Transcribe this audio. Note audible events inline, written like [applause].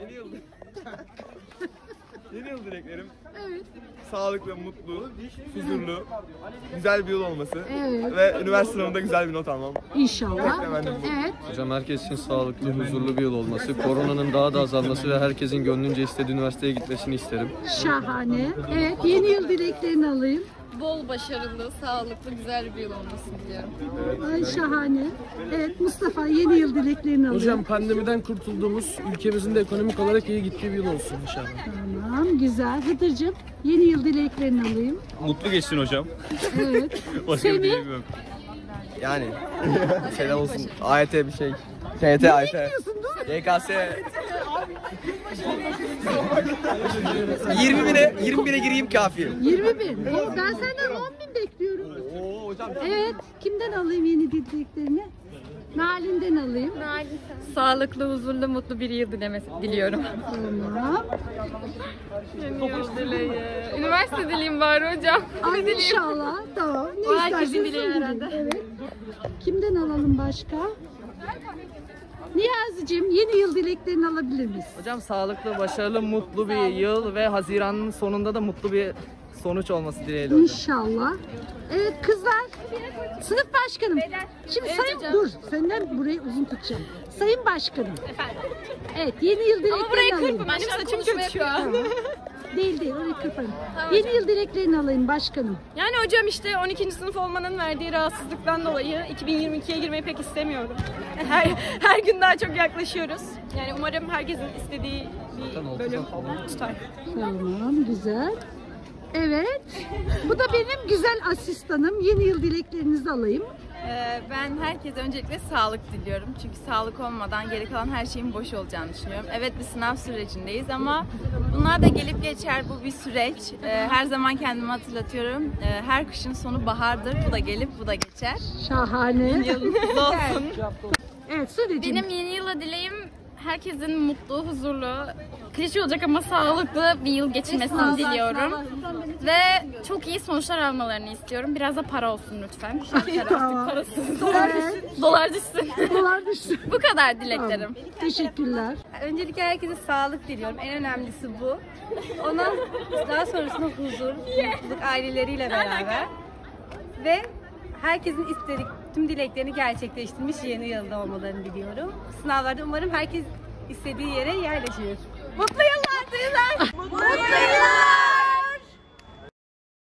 Yeni yıl. Yeni yıl dileklerim. Evet. Sağlıklı, mutlu, huzurlu, güzel bir yıl olması. Evet. Ve üniversite sınavında güzel bir not almam. İnşallah. Evet. Hocam herkes için sağlıklı, huzurlu bir yıl olması, koronanın daha da azalması ve herkesin gönlünce istediği üniversiteye gitmesini isterim. Şahane. Evet, yeni yıl dileklerini alayım. Bol başarılı, sağlıklı, güzel bir yıl olmasını diliyorum. Ay şahane. Evet Mustafa yeni yıl dileklerini alayım. Hocam pandemiden kurtulduğumuz, ülkemizin de ekonomik olarak iyi gittiği bir yıl olsun inşallah. Tamam güzel. Hıdır'cığım yeni yıl dileklerini alayım. Mutlu geçsin hocam. Evet. [laughs] Başka bir dileğim yok. Yani [laughs] selam olsun. AYT bir şey. TYT, AYT. Diyorsun dur. YKS 20 bine 20 bine gireyim kafi. 20 bin. O, ben senden 10 bin bekliyorum. Oo hocam Evet. Kimden alayım yeni dileklerini? Nalin'den alayım. Sağlıklı, huzurlu, mutlu bir yıl dilemesi diliyorum. Tamam. Yeni yıl dileği. Üniversite dileğim var hocam. Ay inşallah. Tamam. Ne onu herhalde. Evet. Kimden alalım başka? Niyazi'cim yeni yıl dileklerini alabilir miyiz? Hocam sağlıklı, başarılı, mutlu bir yıl ve Haziran'ın sonunda da mutlu bir sonuç olması dileğiyle hocam. İnşallah. Evet kızlar. Sınıf başkanım. Şimdi sayın dur. Senden burayı uzun tutacağım. Sayın başkanım. Evet yeni yıl dileklerini Ama burayı alayım. kırpın. Benim saçım kötü şu an. Değil değil orayı kırparım. Yeni yıl dileklerini alayım başkanım. Yani hocam işte 12. sınıf olmanın verdiği rahatsızlıktan dolayı 2022'ye girmeyi pek istemiyorum. [laughs] Her, her gün daha çok yaklaşıyoruz. Yani umarım herkesin istediği bir bölüm tutar. Tamam güzel. Evet. Bu da benim güzel asistanım. Yeni yıl dileklerinizi alayım. Ee, Ben herkese öncelikle sağlık diliyorum. Çünkü sağlık olmadan geri kalan her şeyin boş olacağını düşünüyorum. Evet bir sınav sürecindeyiz ama bunlar da gelip geçer. Bu bir süreç. Ee, Her zaman kendime hatırlatıyorum. Ee, Her kışın sonu bahardır. Bu da gelip bu da geçer. Şahane. Yılınız [laughs] olsun. Evet. Benim yeni yıla dileğim herkesin mutlu, huzurlu, klişe olacak ama sağlıklı bir yıl geçirmesini diliyorum. Ve çok iyi sonuçlar almalarını istiyorum. Biraz da para olsun lütfen. [laughs] Tamam. parasız. [laughs] Dolar düşsün. Dolar düşsün. Bu kadar dileklerim. Teşekkürler. Öncelikle herkese sağlık diliyorum. En önemlisi bu. Ona daha sonrasında huzur, mutluluk aileleriyle beraber ve herkesin istedik tüm dileklerini gerçekleştirmiş yeni yılda olmalarını diliyorum. Sınavlarda umarım herkes istediği yere yerleşir. Mutlu yıllar diler. Mutlu yıllar.